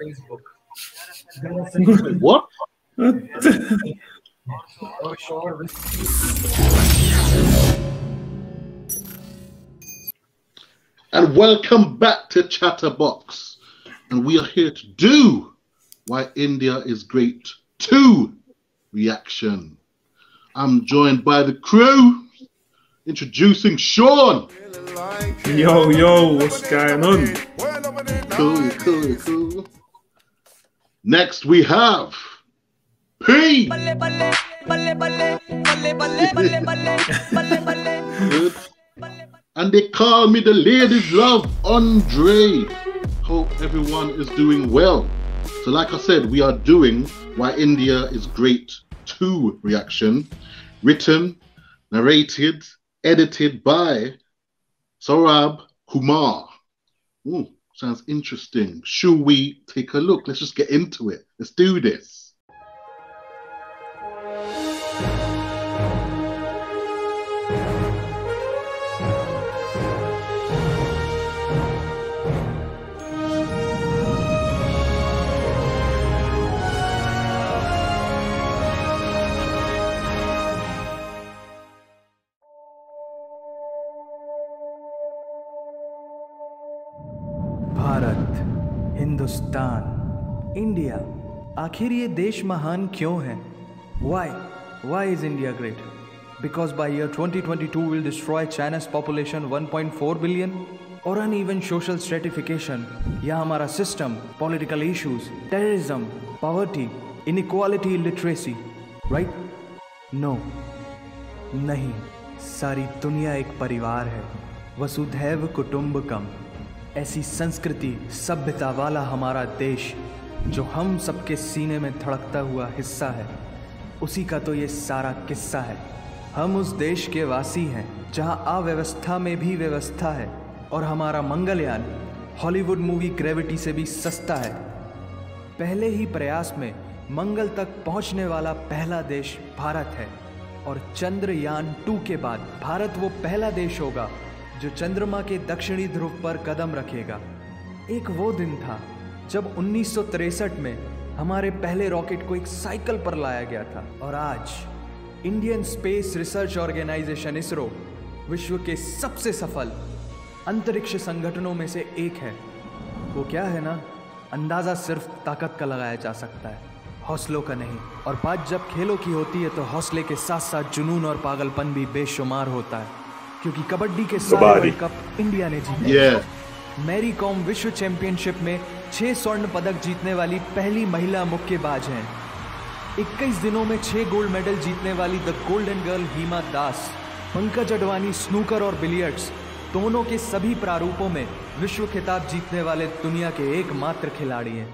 Facebook. what? And welcome back to Chatterbox. And we are here to do why India is great 2 reaction. I'm joined by the crew. Introducing Sean. Yo, yo, what's going on? Cool, cool, cool. Next we have P. And they call me the ladies love Andre. Hope everyone is doing well. So, like I said, we are doing Why India is Great 2 reaction, written, narrated, edited by Saurabh Kumar. Ooh, sounds interesting. Should we take a look? Let's just get into it. Let's do this. Hindustan India. आखिर ये देश महान क्यों है? Why why is India great because by year 2022 will destroy China's population 1.4 billion और uneven social stratification या हमारा system political issues terrorism poverty inequality literacy right no नहीं. सारी दुनिया एक परिवार है। वसुधैव कुटुंबकम। ऐसी संस्कृति सभ्यता वाला हमारा देश, जो हम सबके सीने में धड़कता हुआ हिस्सा है, उसी का तो ये सारा किस्सा है। हम उस देश के वासी हैं, जहाँ अव्यवस्था में भी व्यवस्था है, और हमारा मंगलयान हॉलीवुड मूवी ग्रेविटी से भी सस्ता है। पहले ही प्रयास में मंगल तक पहुँचने वाला पहला देश भारत है, और चंद्रयान टू के बाद भारत वो पहला देश होगा जो चंद्रमा के दक्षिणी ध्रुव पर कदम रखेगा। एक वो दिन था जब 1963 में हमारे पहले रॉकेट को एक साइकिल पर लाया गया था और आज Indian Space Research Organisation ISRO विश्व के सबसे सफल अंतरिक्ष संगठनों में से एक है। वो क्या है ना? अंदाज़ा सिर्फ़ ताकत का लगाया जा सकता है, हौसलों का नहीं। और बात जब खेलों की होती है तो हौसले के साथ साथ जुनून और पागलपन भी बेशुमार होता है। क्योंकि कबड्डी के सारे वर्ल्ड कप इंडिया ने जीते Yeah. मैरी कॉम विश्व चैंपियनशिप में छह स्वर्ण पदक जीतने वाली पहली महिला मुक्केबाज हैं। 21 दिनों में छह गोल्ड मेडल जीतने वाली the golden girl Hima Das Pankaj Advani snooker और बिलियर्ड्स दोनों के सभी प्रारूपों में विश्व खिताब जीतने वाले दुनिया के एकमात्र खिलाड़ी हैं।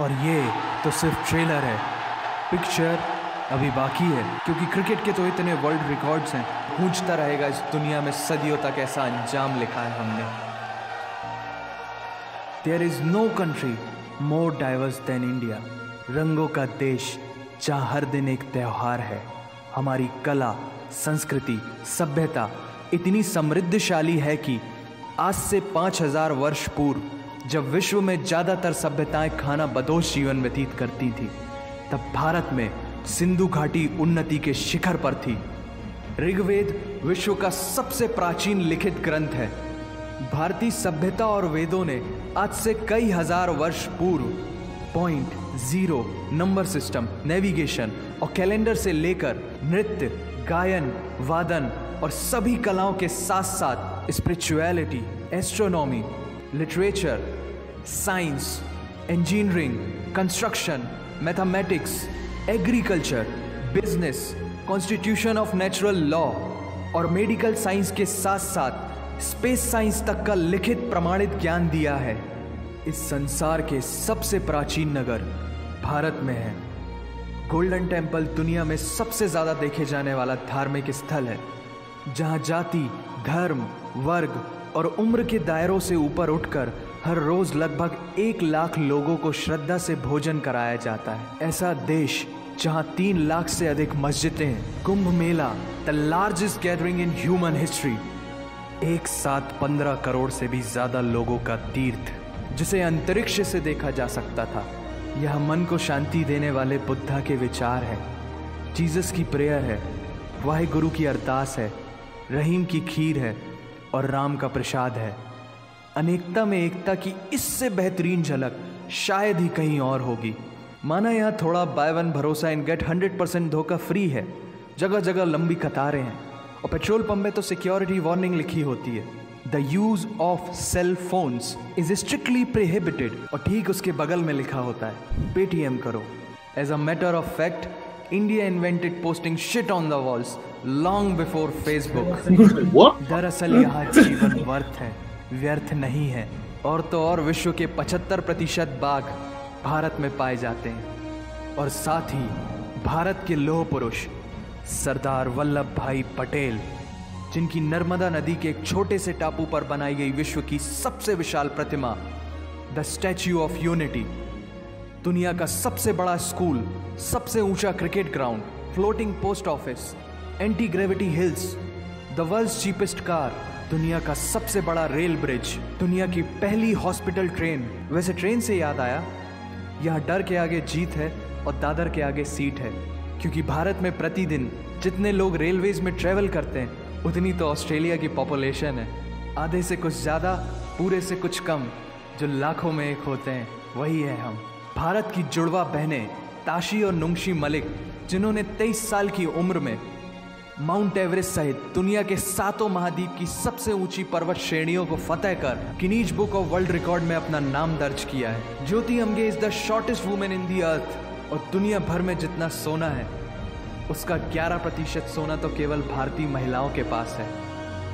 और ये तो सिर्फ़ ट्रेलर है। पिक्चर अभी बाकी है, क्योंकि क्रिकेट के तो इतने वर्ल्ड रिकॉर्ड्स हैं। गूंजता रहेगा इस दुनिया में सदियों तक ऐसा अंजाम लिखा है हमने। There is no country more diverse than India रंगों का देश जहाँ हर दिन एक त्योहार है। हमारी कला, संस्कृति, सभ्यता इतनी समृद्धशाली है कि आज से पाँच हज़ार वर्ष पूर्व, जब विश्व में ज़्यादातर सभ्यताएँ खाना बदोश जीवन व्यतीत करती थी, तब भारत में सिंधु घाटी उन्नति के शिखर पर थी। ऋग्वेद विश्व का सबसे प्राचीन लिखित ग्रंथ है। भारतीय सभ्यता और वेदों ने आज से कई हज़ार वर्ष पूर्व point zero number system navigation और कैलेंडर से लेकर नृत्य, गायन, वादन और सभी कलाओं के साथ साथ spirituality astronomy literature science engineering construction mathematics agriculture business constitution of natural law और मेडिकल साइंस के साथ साथ स्पेस साइंस तक का लिखित प्रमाणित ज्ञान दिया है। इस संसार के सबसे प्राचीन नगर भारत में है। गोल्डन टेंपल दुनिया में सबसे ज़्यादा देखे जाने वाला धार्मिक स्थल है, जहाँ जाति, धर्म, वर्ग और उम्र के दायरों से ऊपर उठकर हर रोज लगभग एक लाख लोगों को श्रद्धा से भोजन कराया जाता है। ऐसा देश, जहाँ तीन लाख से अधिक मस्जिदें हैं Kumbh Mela the largest gathering in human history एक साथ पंद्रह करोड़ से भी ज़्यादा लोगों का तीर्थ, जिसे अंतरिक्ष से देखा जा सकता था। यह मन को शांति देने वाले बुद्धा के विचार है। जीसस की प्रेयर है वाहे गुरु की अरदास है, रहीम की खीर है और राम का प्रसाद है। अनेकता में एकता की इससे बेहतरीन झलक शायद ही कहीं और होगी। माना यहाँ थोड़ा बाय वन भरोसा इन गेट हंड्रेड परसेंट धोखा फ्री है। जगह जगह लंबी कतारें हैं। और पेट्रोल पंप में तो सिक्योरिटी वार्निंग लिखी होती है। The use of cell phones is strictly prohibited और ठीक उसके बगल में लिखा होता है पेटीएम करो। As a matter of fact India invented posting shit on the walls long before Facebook दरअसल यहाँ जीवन वर्थ है। व्यर्थ नहीं है। और तो और विश्व के 75 प्रतिशत बाघ भारत में पाए जाते हैं। और साथ ही भारत के लोह पुरुष, सरदार वल्लभ भाई पटेल, जिनकी नर्मदा नदी के एक छोटे से टापू पर बनाई गई विश्व की सबसे विशाल प्रतिमा, द स्टैच्यू ऑफ़ यूनिटी, दुनिया का सबसे बड़ा स्कूल, सबसे ऊँचा cricket ground, floating post office, anti gravity hills, the world cheapest car दुनिया का सबसे बड़ा रेल ब्रिज, दुनिया की पहली हॉस्पिटल ट्रेन। वैसे ट्रेन से याद आया, यहाँ डर के आगे जीत है और दादर के आगे सीट है, क्योंकि भारत में प्रतिदिन जितने लोग रेलवेज में ट्रेवल करते हैं, उतनी तो ऑस्ट्रेलिया की पॉपुलेशन है। आधे से कुछ ज़्यादा, पूरे से कुछ कम, जो लाखों में एक होते हैं, वही है हम। भारत की जुड़वा बहनें, ताशी और नुंगशी मलिक, जिन्होंने तेईस साल की उम्र में माउंट एवरेस्ट सहित दुनिया के सातों महाद्वीप की सबसे ऊँची पर्वत श्रेणियों को फतेह कर Guinness book of world record में अपना नाम दर्ज किया है। Jyoti Amge is the shortest women in the earth और दुनिया भर में जितना सोना है, उसका 11 प्रतिशत सोना तो केवल भारतीय महिलाओं के पास है।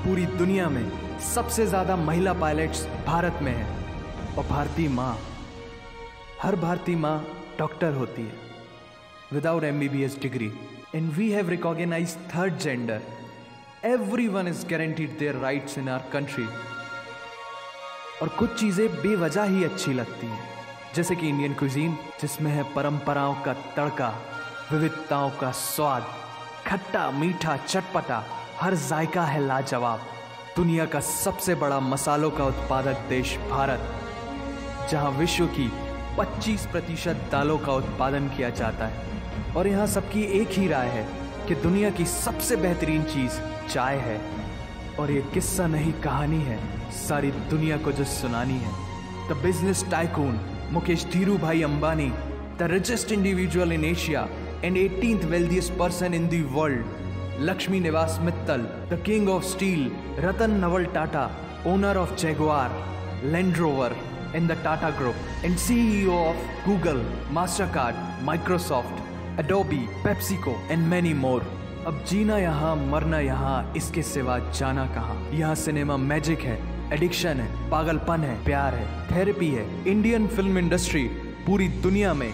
पूरी दुनिया में सबसे ज़्यादा महिला पायलट्स भारत में है और भारतीय माँ, हर भारतीय माँ डॉक्टर होती है। Without MBBS degree and we have recognized third gender. Everyone is guaranteed their rights in our country. और कुछ चीज़ें बेवजह ही अच्छी लगती हैं जैसे कि इंडियन क्विजीन जिसमें है परंपराओं का तड़का, विविधताओं का स्वाद, खट्टा, मीठा, चटपटा, हर जायका है लाजवाब दुनिया का सबसे बड़ा मसालों का उत्पादक देश भारत, जहाँ विश्व की 25 प्रतिशत दालों का उत्पादन किया जाता है और यहाँ सबकी एक ही राय है कि दुनिया की सबसे बेहतरीन चीज़ चाय है। और ये किस्सा नहीं, कहानी है। सारी दुनिया को जो सुनानी है। The business tycoon Mukesh Dhirubhai Ambani the richest individual in Asia and eighteen wealthiest person in the world Lakshmi Niwas Mittal the king of steel Ratan Naval Tata owner of Jaguar Land Rover in the Tata group and CEO of Google Mastercard Adobe PepsiCo and many more अब जीना यहाँ, मरना यहाँ, इसके सिवा जाना कहाँ? यहाँ सिनेमा मैजिक है, एडिक्शन है, पागलपन है, प्यार है, थेरेपी है। इंडियन फ़िल्म इंडस्ट्री, पूरी दुनिया में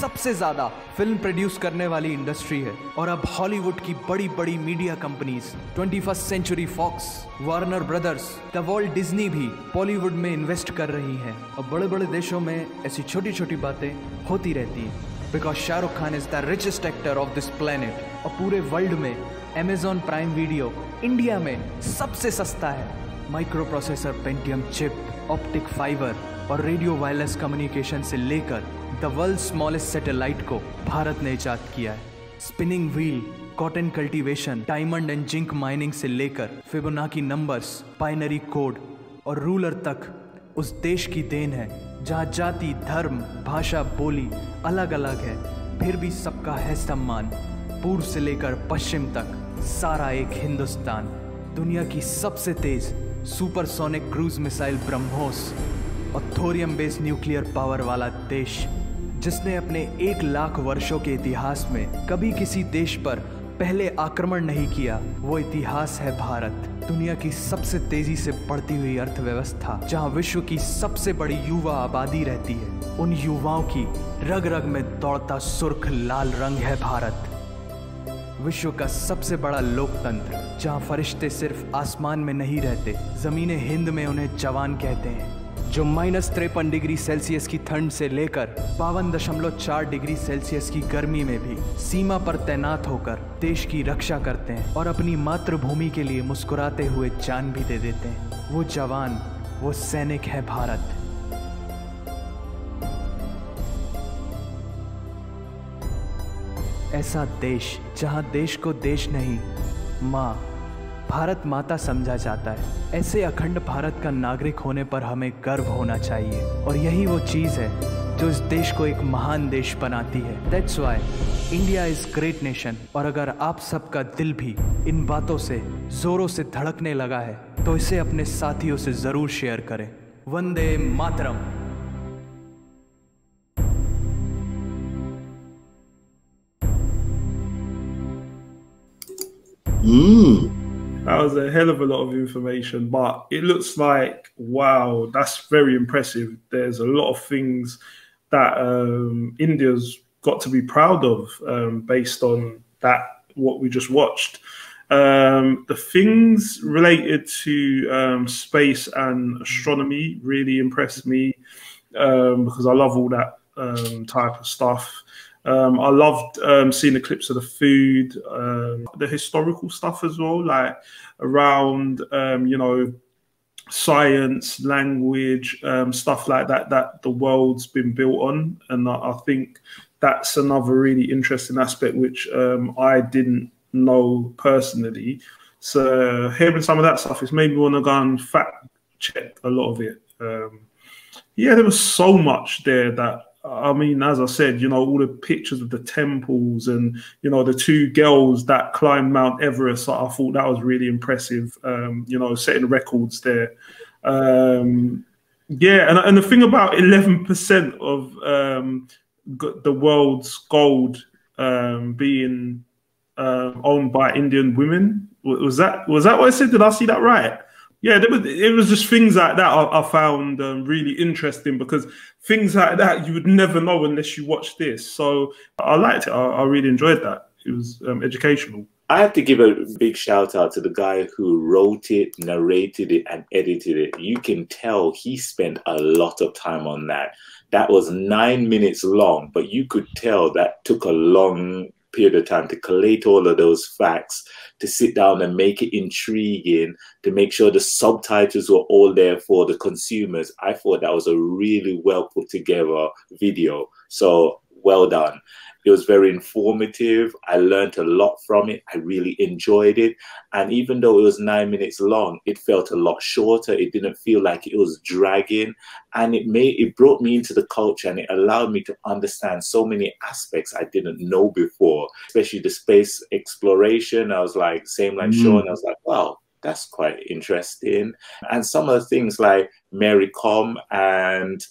सबसे ज़्यादा फ़िल्म प्रोड्यूस करने वाली इंडस्ट्री है। और अब हॉलीवुड की बड़ी बड़ी media companies, twenty first century Fox, Warner Brothers, the world Disney भी बॉलीवुड में इन्वेस्ट कर रही हैं। और बड़े बड़े देशों में ऐसी छोटी छोटी बातें होती रहती हैं। Because Shahrukh Khan is the richest actor of this planet और पूरे वर्ल्ड में अमेजॉन प्राइम वीडियो इंडिया में सबसे सस्ता है। Microprocessor Pentium chip optic fibre और रेडियो वायरलेस कम्युनिकेशन से लेकर द वर्ल्ड स्मॉलेस्ट सैटेलाइट को भारत ने ईजाद किया है। Spinning wheel cotton cultivation diamond and zinc mining से लेकर फिबोनाकी नंबर्स बाइनरी कोड और रूलर तक उस देश की देन है। जहाँ जाति, धर्म, भाषा, बोली अलग अलग है। फिर भी सबका है सम्मान। पूर्व से लेकर पश्चिम तक सारा एक हिंदुस्तान। दुनिया की सबसे तेज सुपरसोनिक क्रूज मिसाइल ब्रह्मोस और थोरियम बेस्ड न्यूक्लियर पावर वाला देश, जिसने अपने एक लाख वर्षों के इतिहास में कभी किसी देश पर पहले आक्रमण नहीं किया। वो इतिहास है भारत। दुनिया की सबसे तेज़ी से बढ़ती हुई अर्थव्यवस्था, जहाँ विश्व की सबसे बड़ी युवा आबादी रहती है। उन युवाओं की रग रग में दौड़ता सुर्ख लाल रंग है भारत। विश्व का सबसे बड़ा लोकतंत्र, जहाँ फरिश्ते सिर्फ़ आसमान में नहीं रहते, ज़मीन हिंद में उन्हें जवान कहते हैं। जो माइनस तिरपन डिग्री सेल्सियस की ठंड से लेकर बावन दशमलव चार डिग्री सेल्सियस की गर्मी में भी सीमा पर तैनात होकर देश की रक्षा करते हैं और अपनी मातृभूमि के लिए मुस्कुराते हुए जान भी दे देते हैं। वो जवान, वो सैनिक है भारत। ऐसा देश जहाँ देश को देश नहीं, माँ भारत माता समझा जाता है। ऐसे अखंड भारत का नागरिक होने पर हमें गर्व होना चाहिए। और यही वो चीज़ है जो इस देश को एक महान देश बनाती है। That's why India is great nation और अगर आप सबका दिल भी इन बातों से, जोरों से धड़कने लगा है तो इसे अपने साथियों से ज़रूर शेयर करें। Vande Mataram. Mm. That was a hell of a lot of information, but it looks like wow, that's very impressive. There's a lot of things that um, India's got to be proud of um, based on that what we just watched. Um, the things related to um, space and astronomy really impressed me um, because I love all that um, type of stuff. Um, I loved um, seeing the clips of the food, um, the historical stuff as well, like around, um, you know, science, language, um, stuff like that, that the world's been built on. And I, I think that's another really interesting aspect, which um, I didn't know personally. So hearing some of that stuff, it's made me want to go and fact check a lot of it. yeah, there was so much there that I mean, as I said, you know, all the pictures of the temples and, you know, the two girls that climbed Mount Everest, I thought that was really impressive, um, you know, setting records there. Um, yeah, and, and the thing about 11% of um, the world's gold um, being uh, owned by Indian women, was that was that what I said? Did I see that right? Yeah, was, it was just things like that I, I found um, really interesting because things like that you would never know unless you watch this. So I liked it. I, I really enjoyed that. It was um, educational. I have to give a big shout out to the guy who wrote it, narrated it, and edited it. You can tell he spent a lot of time on that. That was nine minutes long, but you could tell that took a long period of time to collate all of those facts, to sit down and make it intriguing, to make sure the subtitles were all there for the consumers. I thought that was a really well put together video. So well done. It was very informative. I learned a lot from it. I really enjoyed it. And even though it was nine minutes long, it felt a lot shorter. It didn't feel like it was dragging. And it made it brought me into the culture and it allowed me to understand so many aspects I didn't know before, especially the space exploration. I was like, same like mm. Sean, I was like, wow, that's quite interesting. And some of the things like Mary Com and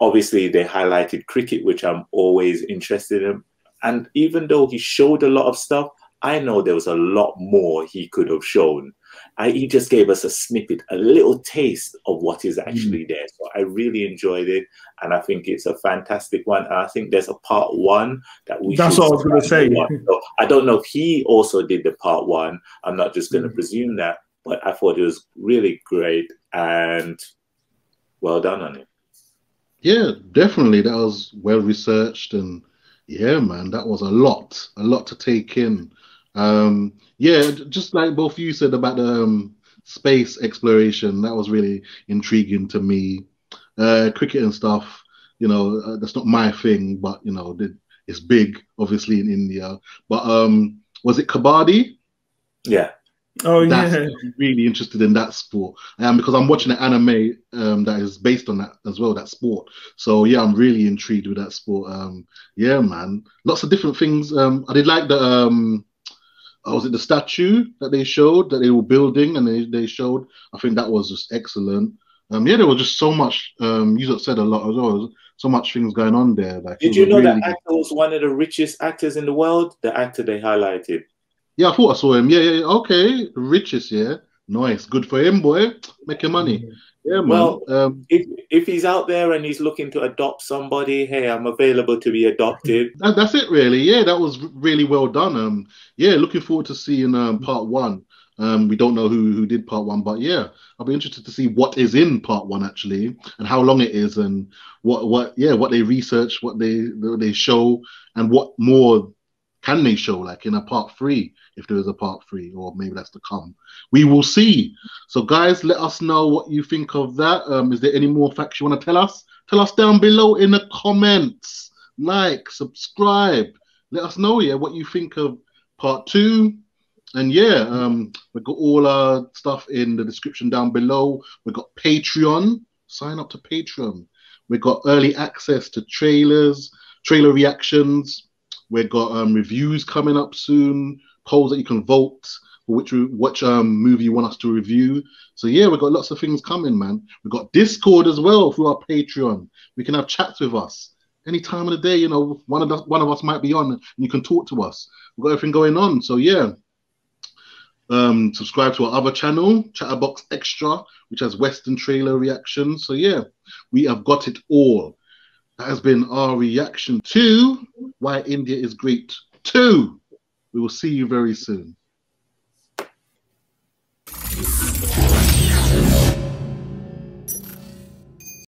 obviously they highlighted cricket, which I'm always interested in. And even though he showed a lot of stuff, I know there was a lot more he could have shown. I, he just gave us a snippet, a little taste of what is actually mm. there. So I really enjoyed it, and I think it's a fantastic one. And I think there's a part one that we. That's what I was going to say. So I don't know if he also did the part one. I'm not just going to mm. presume that, but I thought it was really great and well done on it. Yeah, definitely. That was well researched and yeah, man, that was a lot, a lot to take in. Um, yeah, just like both you said about the um, space exploration, that was really intriguing to me. Uh, cricket and stuff, you know, uh, that's not my thing, but you know, it's big, obviously in India. But um, was it kabaddi? Yeah. Oh That's yeah, really interested in that sport, um, because I'm watching an anime um, that is based on that as well, that sport. So yeah, I'm really intrigued with that sport. Um, yeah, man, lots of different things. Um, I did like the um, oh, was it the statue that they showed that they were building and they, they showed. I think that was just excellent. Um, yeah, there was just so much. Um, you said a lot as well. So much things going on there. Like, did you know really that actor was one of the richest actors in the world? The actor they highlighted. Yeah, I thought I saw him. Yeah, yeah, okay. Richest, yeah. Nice. Good for him, boy. Making money. Mm-hmm. Yeah, man. Well, um, if, if he's out there and he's looking to adopt somebody, hey, I'm available to be adopted. That, that's it, really. Yeah, that was really well done. Um, yeah, looking forward to seeing um part one. Um, we don't know who who did part one, but yeah, I'll be interested to see what is in part one actually, and how long it is, and what what yeah what they research, what they what they show, and what more can they show like in a part three if there is a part three or maybe that's to come we will see so guys let us know what you think of that um is there any more facts you want to tell us tell us down below in the comments like subscribe let us know, yeah, what you think of part two. And yeah, um, we've got all our stuff in the description down below. We've got Patreon. Sign up to Patreon. We've got early access to trailers, trailer reactions. We've got um, reviews coming up soon, polls that you can vote for which which um, movie you want us to review. So yeah, we've got lots of things coming, man. We've got Discord as well through our Patreon. We can have chats with us any time of the day. You know, one of the, one of us might be on, and you can talk to us. We've got everything going on. So yeah. Um, subscribe to our other channel, Chatterbox Extra, which has Western trailer reactions. So yeah, we have got it all. Has been our reaction to why India is great. Two. We will see you very soon.